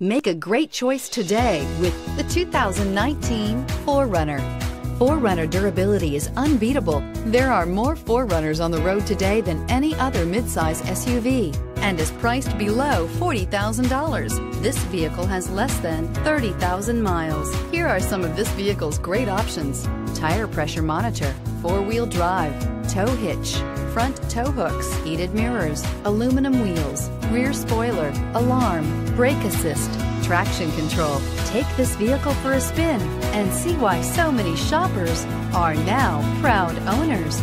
Make a great choice today with the 2019 4Runner. 4Runner durability is unbeatable. There are more 4Runners on the road today than any other midsize SUV and is priced below $40,000. This vehicle has less than 30,000 miles. Here are some of this vehicle's great options. Tire pressure monitor, four-wheel drive, tow hitch, front tow hooks, heated mirrors, aluminum wheels, rear spoiler, alarm, brake assist, traction control. Take this vehicle for a spin and see why so many shoppers are now proud owners.